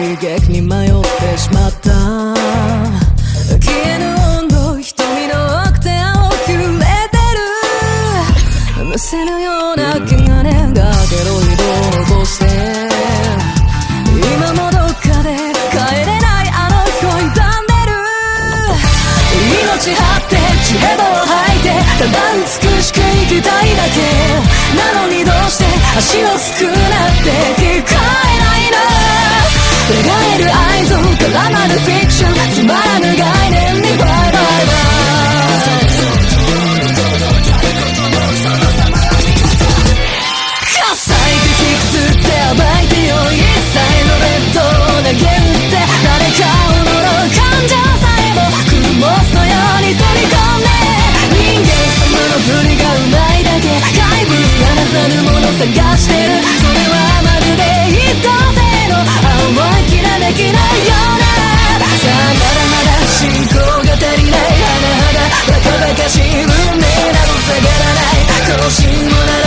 悲劇に迷ってしまった。消えぬ温度瞳の奥手をくれてる。むせるような気がねがけど移動して。今もどっかで帰れないあの子痛んでる。命張って血へどを吐いてただ美しく生きたいだけ。なのにどうして足をすくうまるフィクション。つまらぬ概念にバイバイバイ火災心もな